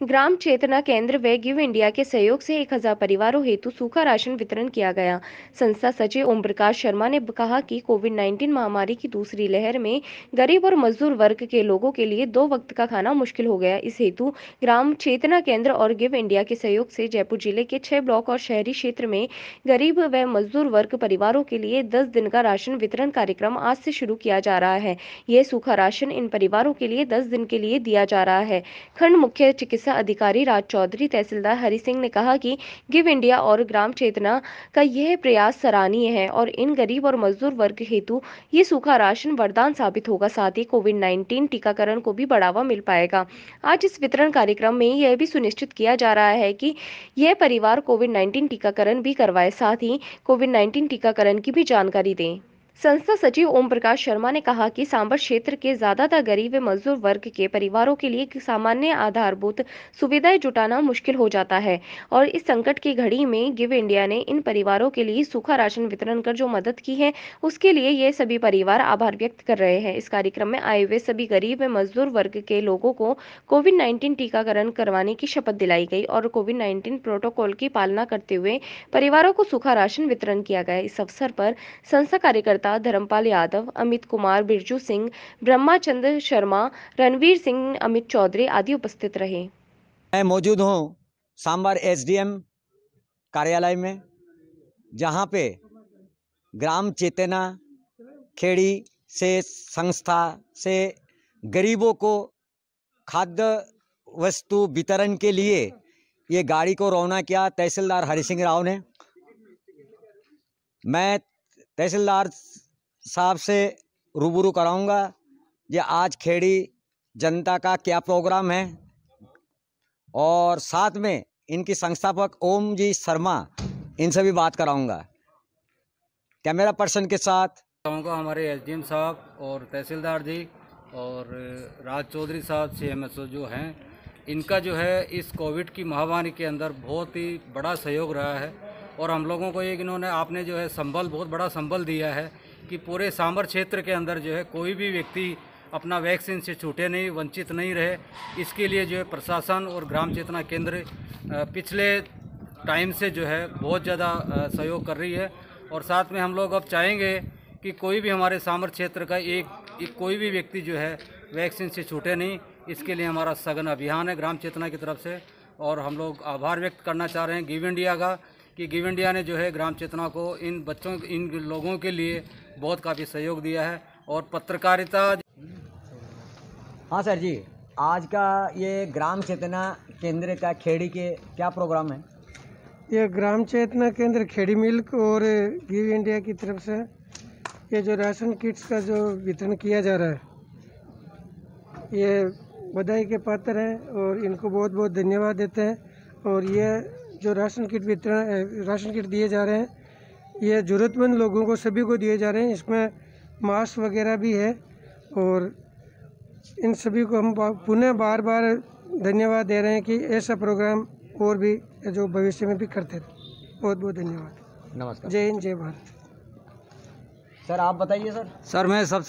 ग्राम चेतना केंद्र व give India के सहयोग से 1000 परिवारों हेतु सूखा राशन वितरण किया गया। संस्था सचिव ओम प्रकाश शर्मा ने कहा कि कोविड 19 महामारी की दूसरी लहर में गरीब और मजदूर वर्ग के लोगों के लिए दो वक्त का खाना मुश्किल हो गया। इस हेतु ग्राम चेतना केंद्र और गिव इंडिया के सहयोग से जयपुर ज़िले के छह ब्लॉक और शहरी क्षेत्र में गरीब व मजदूर वर्ग परिवारों के लिए दस दिन का राशन वितरण कार्यक्रम आज से शुरू किया जा रहा है। यह सूखा राशन इन परिवारों के लिए दस दिन के लिए दिया जा रहा है। खंड मुख्य चिकित्सा चिकित्सा अधिकारी राज चौधरी तहसीलदार हरि सिंह ने कहा कि गिव इंडिया और ग्राम चेतना का यह प्रयास सराहनीय है और इन गरीब और मजदूर वर्ग हेतु ये सूखा राशन वरदान साबित होगा। साथ ही कोविड नाइन्टीन टीकाकरण को भी बढ़ावा मिल पाएगा। आज इस वितरण कार्यक्रम में यह भी सुनिश्चित किया जा रहा है कि यह परिवार कोविड नाइन्टीन टीकाकरण भी करवाए। साथ ही कोविड नाइन्टीन टीकाकरण की भी जानकारी दें। संस्था सचिव ओम प्रकाश शर्मा ने कहा कि सांबर क्षेत्र के ज़्यादातर गरीब मजदूर वर्ग के परिवारों के लिए सामान्य आधारभूत सुविधाएँ जुटाना मुश्किल हो जाता है और इस संकट की घड़ी में गिव इंडिया ने इन परिवारों के लिए सूखा राशन वितरण कर जो मदद की है, उसके लिए ये सभी परिवार आभार व्यक्त कर रहे हैं। इस कार्यक्रम में आए हुए सभी गरीब मजदूर वर्ग के लोगों को कोविड नाइन्टीन टीकाकरण करवाने की शपथ दिलाई गई और कोविड नाइन्टीन प्रोटोकॉल की पालना करते हुए परिवारों को सूखा राशन वितरण किया गया। इस अवसर पर संस्था कार्यकर्ता नेता धर्मपाल यादव, अमित कुमार, बिरजू सिंह ब्रह्माचंद शर्मा, रणवीर सिंह, अमित चौधरी आदि उपस्थित रहे। मैं मौजूद हूँ सांबर एसडीएम कार्यालय में, जहाँ पे ग्राम चेतना, खेड़ी से संस्था से गरीबों को खाद्य वस्तु वितरण के लिए ये गाड़ी को रवाना किया तहसीलदार हरि सिंह राव ने। मैं तहसीलदार साहब से रूबरू कराऊँगा ये आज खेड़ी जनता का क्या प्रोग्राम है। और साथ में इनकी संस्थापक ओम जी शर्मा इनसे भी बात कराऊँगा। कैमरा पर्सन के साथ। को हमारे एसडीएम साहब और तहसीलदार जी और राज चौधरी साहब सी एम जो हैं, इनका जो है इस कोविड की महामारी के अंदर बहुत ही बड़ा सहयोग रहा है। और हम लोगों को एक इन्होंने आपने जो है संबल बहुत बड़ा संबल दिया है कि पूरे सांबर क्षेत्र के अंदर जो है कोई भी व्यक्ति अपना वैक्सीन से छूटे नहीं वंचित नहीं रहे। इसके लिए जो है प्रशासन और ग्राम चेतना केंद्र पिछले टाइम से जो है बहुत ज़्यादा सहयोग कर रही है। और साथ में हम लोग अब चाहेंगे कि कोई भी हमारे सांबर क्षेत्र का एक, एक कोई भी व्यक्ति जो है वैक्सीन से छूटे नहीं इसके लिए हमारा सघन अभियान है ग्राम चेतना की तरफ़ से। और हम लोग आभार व्यक्त करना चाह रहे हैं गिव इंडिया का। कि गिव इंडिया ने जो है ग्राम चेतना को इन बच्चों इन लोगों के लिए बहुत काफ़ी सहयोग दिया है और पत्रकारिता हाँ सर जी आज का ये ग्राम चेतना केंद्र का खेड़ी के क्या प्रोग्राम है? ये ग्राम चेतना केंद्र खेड़ी मिल्क और गिव इंडिया की तरफ़ से ये जो राशन किट्स का जो वितरण किया जा रहा है ये बधाई के पात्र हैं और इनको बहुत बहुत धन्यवाद देते हैं और ये जो राशन किट वितरण राशन किट दिए जा रहे हैं ये ज़रूरतमंद लोगों को सभी को दिए जा रहे हैं। इसमें मास्क वगैरह भी है और इन सभी को हम पुनः बार बार धन्यवाद दे रहे हैं कि ऐसा प्रोग्राम और भी जो भविष्य में भी करते रहे। बहुत बहुत धन्यवाद। नमस्कार। जय हिंद जय भारत। सर आप बताइए सर। सर मैं सब